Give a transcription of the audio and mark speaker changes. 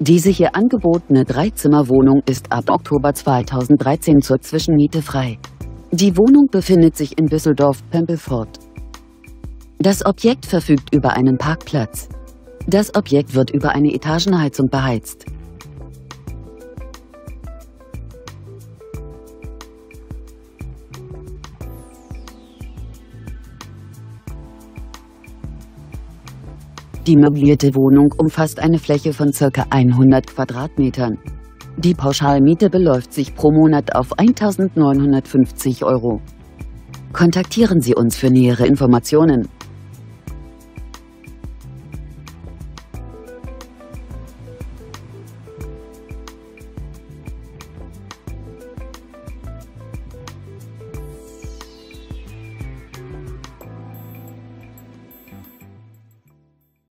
Speaker 1: Diese hier angebotene Dreizimmerwohnung ist ab Oktober 2013 zur Zwischenmiete frei. Die Wohnung befindet sich in Düsseldorf-Pempelfort. Das Objekt verfügt über einen Parkplatz. Das Objekt wird über eine Etagenheizung beheizt. Die möblierte Wohnung umfasst eine Fläche von ca. 100 Quadratmetern. Die Pauschalmiete beläuft sich pro Monat auf 1.950 Euro. Kontaktieren Sie uns für nähere Informationen.